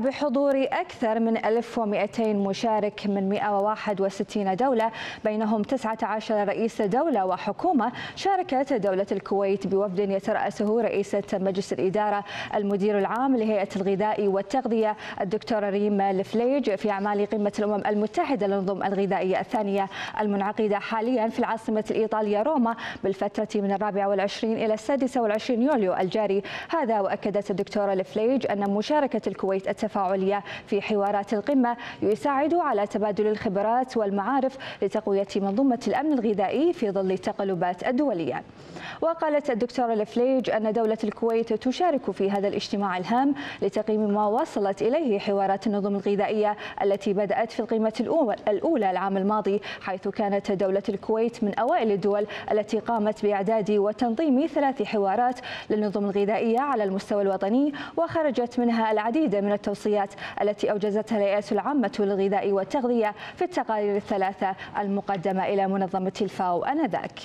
بحضور أكثر من 1200 مشارك من 161 دولة بينهم 19 رئيس دولة وحكومة شاركت دولة الكويت بوفد يترأسه رئيسة مجلس الإدارة المدير العام لهيئة الغذاء والتغذية الدكتورة ريم الفليج في أعمال قمة الأمم المتحدة للنظم الغذائية الثانية المنعقدة حاليا في العاصمة الإيطالية روما بالفترة من الرابع والعشرين إلى السادسة والعشرين يوليو الجاري. هذا وأكدت الدكتورة الفليج أن مشاركة الكويت التفاعلية في حوارات القمة يساعد على تبادل الخبرات والمعارف لتقوية منظومة الأمن الغذائي في ظل التقلبات الدولية. وقالت الدكتورة الفليج أن دولة الكويت تشارك في هذا الاجتماع الهام لتقييم ما وصلت إليه حوارات النظم الغذائية التي بدأت في القمة الأولى العام الماضي حيث كانت دولة الكويت من أوائل الدول التي قامت بإعداد وتنظيم ثلاث حوارات للنظم الغذائية على المستوى الوطني وخرجت منها العديد من التوصيات التي أوجزتها الهيئة العامة للغذاء والتغذية في التقارير الثلاثة المقدمة إلى منظمة الفاو آنذاك.